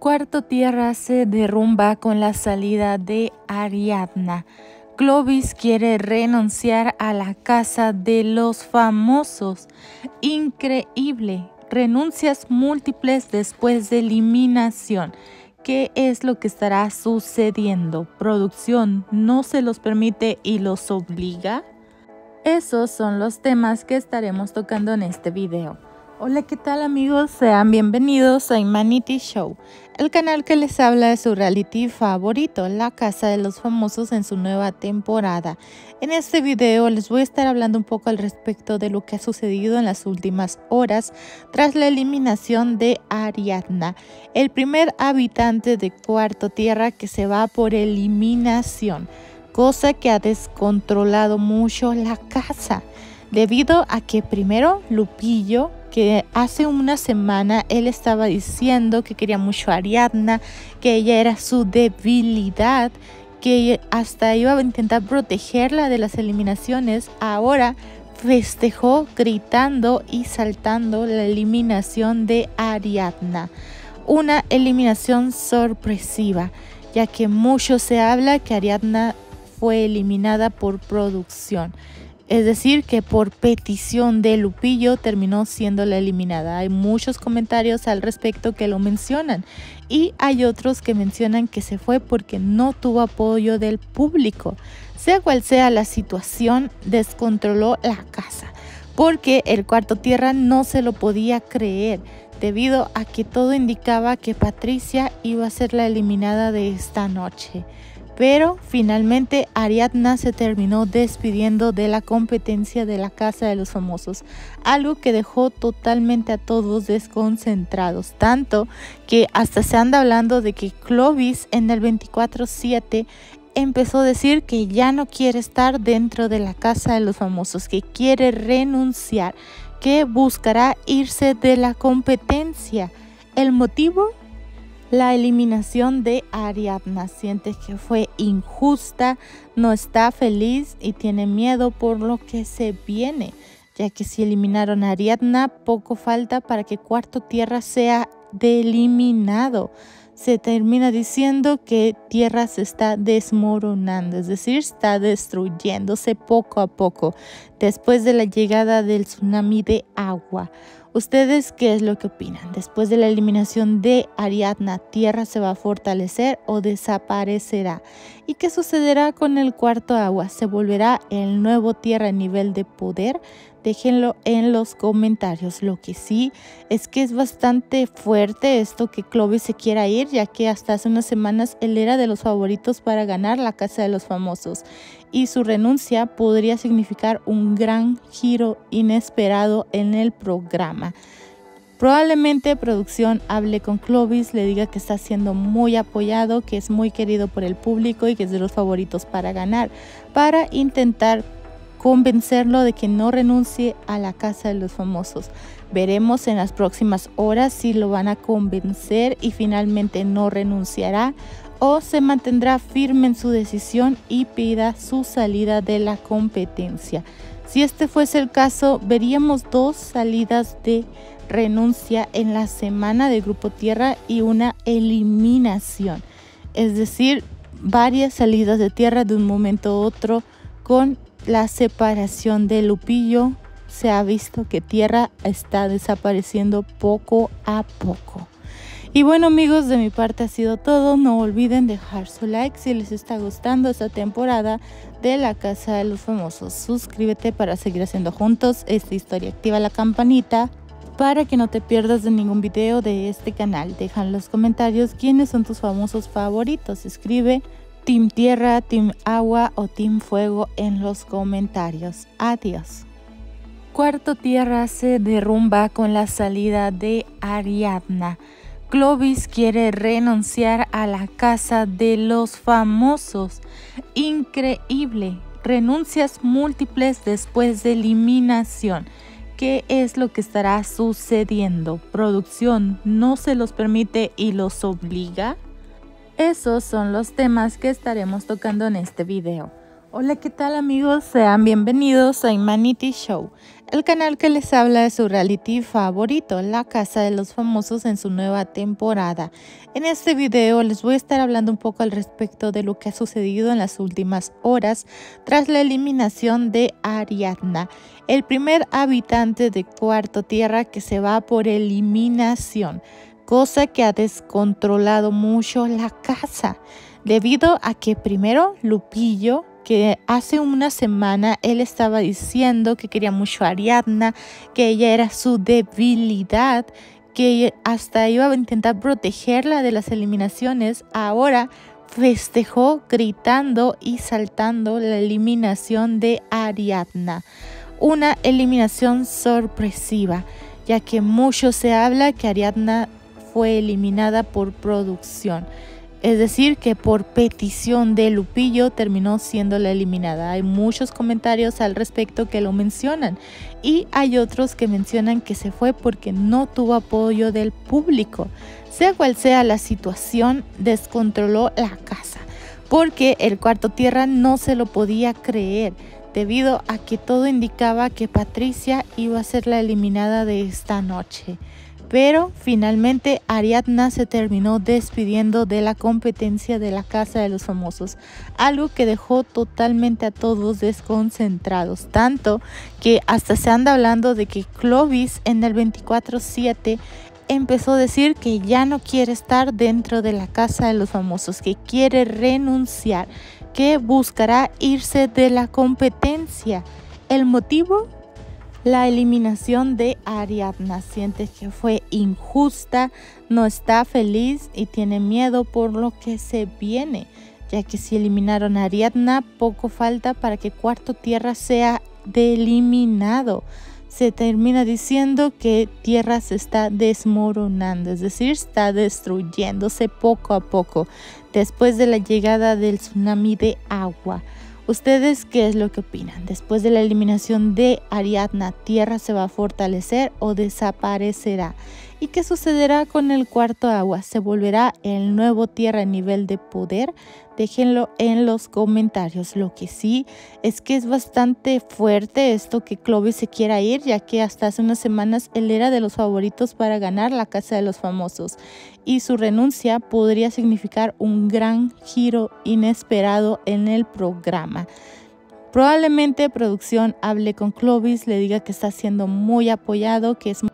Cuarto Tierra se derrumba con la salida de Ariadna. Clovis quiere renunciar a la casa de los famosos. Increíble. Renuncias múltiples después de eliminación. ¿Qué es lo que estará sucediendo? ¿Producción no se los permite y los obliga? Esos son los temas que estaremos tocando en este video. Hola, ¿qué tal amigos? Sean bienvenidos a Humanity Show, el canal que les habla de su reality favorito, La Casa de los Famosos en su nueva temporada. En este video les voy a estar hablando un poco al respecto de lo que ha sucedido en las últimas horas tras la eliminación de Ariadna, el primer habitante de Cuarto Tierra que se va por eliminación, cosa que ha descontrolado mucho la casa debido a que primero Lupillo que hace una semana él estaba diciendo que quería mucho a Ariadna, que ella era su debilidad, que hasta iba a intentar protegerla de las eliminaciones, ahora festejó gritando y saltando la eliminación de Ariadna. Una eliminación sorpresiva, ya que mucho se habla que Ariadna fue eliminada por producción. Es decir, que por petición de Lupillo terminó siendo la eliminada. Hay muchos comentarios al respecto que lo mencionan y hay otros que mencionan que se fue porque no tuvo apoyo del público. Sea cual sea la situación, descontroló la casa porque el cuarto tierra no se lo podía creer debido a que todo indicaba que Patricia iba a ser la eliminada de esta noche. Pero finalmente Ariadna se terminó despidiendo de la competencia de la Casa de los Famosos, algo que dejó totalmente a todos desconcentrados, tanto que hasta se anda hablando de que Clovis en el 24-7 empezó a decir que ya no quiere estar dentro de la Casa de los Famosos, que quiere renunciar, que buscará irse de la competencia. El motivo la eliminación de Ariadna siente que fue injusta, no está feliz y tiene miedo por lo que se viene, ya que si eliminaron a Ariadna, poco falta para que Cuarto Tierra sea eliminado. Se termina diciendo que Tierra se está desmoronando, es decir, está destruyéndose poco a poco después de la llegada del tsunami de agua. ¿Ustedes qué es lo que opinan? Después de la eliminación de Ariadna, ¿Tierra se va a fortalecer o desaparecerá? ¿Y qué sucederá con el cuarto agua? ¿Se volverá el nuevo Tierra a nivel de poder? Déjenlo en los comentarios. Lo que sí es que es bastante fuerte esto que Clovis se quiera ir, ya que hasta hace unas semanas él era de los favoritos para ganar la Casa de los Famosos. Y su renuncia podría significar un gran giro inesperado en el programa. Probablemente producción hable con Clovis, le diga que está siendo muy apoyado, que es muy querido por el público y que es de los favoritos para ganar, para intentar convencerlo de que no renuncie a la casa de los famosos. Veremos en las próximas horas si lo van a convencer y finalmente no renunciará o se mantendrá firme en su decisión y pida su salida de la competencia. Si este fuese el caso, veríamos dos salidas de renuncia en la semana de Grupo Tierra y una eliminación. Es decir, varias salidas de tierra de un momento a otro con la separación de Lupillo, se ha visto que Tierra está desapareciendo poco a poco. Y bueno amigos, de mi parte ha sido todo. No olviden dejar su like si les está gustando esta temporada de la Casa de los Famosos. Suscríbete para seguir haciendo juntos esta historia. Activa la campanita para que no te pierdas de ningún video de este canal. Deja en los comentarios quiénes son tus famosos favoritos. Escribe Team Tierra, Team Agua o Team Fuego en los comentarios. Adiós. Cuarto Tierra se derrumba con la salida de Ariadna. Clovis quiere renunciar a la casa de los famosos. Increíble. Renuncias múltiples después de eliminación. ¿Qué es lo que estará sucediendo? ¿Producción no se los permite y los obliga? Esos son los temas que estaremos tocando en este video. Hola, ¿qué tal amigos? Sean bienvenidos a Humanity Show, el canal que les habla de su reality favorito, La Casa de los Famosos en su nueva temporada. En este video les voy a estar hablando un poco al respecto de lo que ha sucedido en las últimas horas tras la eliminación de Ariadna, el primer habitante de Cuarto Tierra que se va por eliminación, cosa que ha descontrolado mucho la casa debido a que primero Lupillo que hace una semana él estaba diciendo que quería mucho a Ariadna, que ella era su debilidad, que hasta iba a intentar protegerla de las eliminaciones, ahora festejó gritando y saltando la eliminación de Ariadna. Una eliminación sorpresiva, ya que mucho se habla que Ariadna fue eliminada por producción. Es decir, que por petición de Lupillo terminó siendo la eliminada. Hay muchos comentarios al respecto que lo mencionan y hay otros que mencionan que se fue porque no tuvo apoyo del público. Sea cual sea la situación, descontroló la casa porque el cuarto tierra no se lo podía creer debido a que todo indicaba que Patricia iba a ser la eliminada de esta noche pero finalmente Ariadna se terminó despidiendo de la competencia de la Casa de los Famosos, algo que dejó totalmente a todos desconcentrados, tanto que hasta se anda hablando de que Clovis en el 24/7 empezó a decir que ya no quiere estar dentro de la Casa de los Famosos, que quiere renunciar, que buscará irse de la competencia. El motivo la eliminación de Ariadna siente que fue injusta, no está feliz y tiene miedo por lo que se viene, ya que si eliminaron a Ariadna, poco falta para que Cuarto Tierra sea eliminado. Se termina diciendo que Tierra se está desmoronando, es decir, está destruyéndose poco a poco después de la llegada del tsunami de agua. ¿Ustedes qué es lo que opinan? Después de la eliminación de Ariadna, ¿Tierra se va a fortalecer o desaparecerá? ¿Y qué sucederá con el cuarto agua? ¿Se volverá el nuevo Tierra a nivel de poder? Déjenlo en los comentarios. Lo que sí es que es bastante fuerte esto que Clovis se quiera ir, ya que hasta hace unas semanas él era de los favoritos para ganar la Casa de los Famosos. Y su renuncia podría significar un gran giro inesperado en el programa. Probablemente producción hable con Clovis, le diga que está siendo muy apoyado, que es